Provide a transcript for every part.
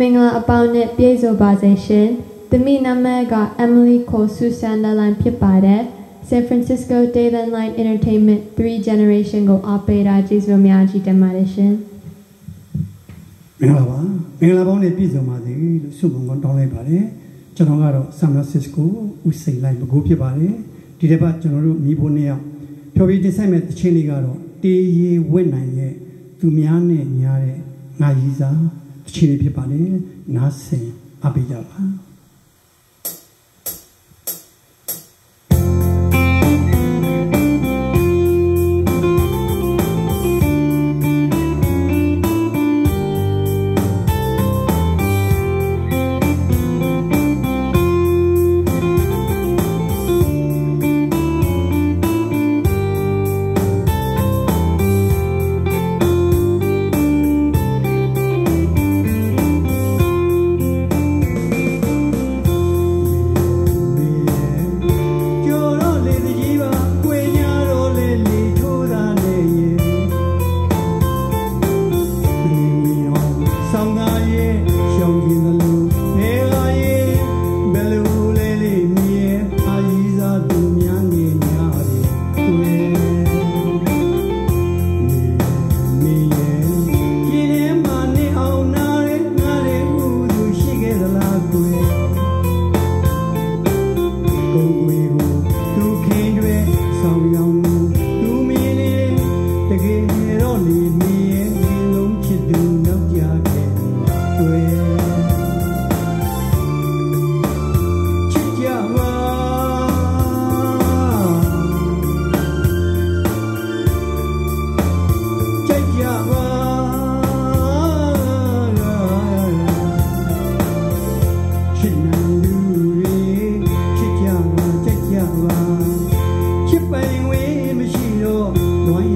မင်္ဂလာအပေါင်းနဲ့ပြည့်စုံပါစေရှင်။သမီးနာမည်က Emily Cole Susana Line ဖြစ်ပါတယ်။ San Francisco Dayland Line Entertainment 3 Generation ကိုအားပေးတာကျေးဇူးအများကြီးတင်ပါတယ်ရှင်မင်္ဂလာပါမင်္ဂလာပေါင်းနဲ့ပြည့်စုံပါစေလို့ဆုမွန်ကောင်းတောင်းလိုက်ပါတယ်ကျွန်တော်ကတော့ San Francisco ဦးစိန်လိုက်မကူဖြစ်ပါတယ်ဒီတစ်ပတ်ကျွန်တော်တို့မိဖို့နှစ်ယောက်ဖြော်ပြီးတင်ဆက်မဲ့တခြင်းလေးကတော့တေးရီဝင့်နိုင်ရဲ့သူများနဲ့ညားတဲ့ငါရီစာ တခြင်းလေးဖြစ်ပါတယ်နားဆင်အပေးကြပါ ချစ်ပိုင်ဝေးမရှိတော့လွမ်းရတယ်ဆွေး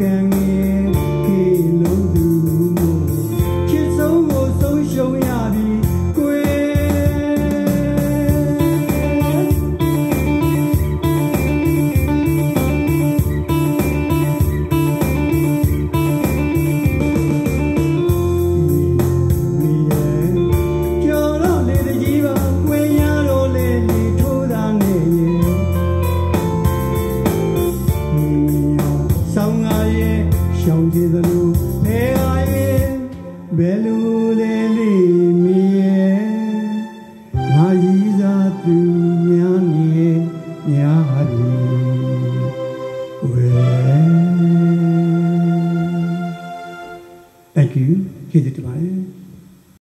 ကံရဲ့ beluleli miye naizat dünyaniye yari Thank you.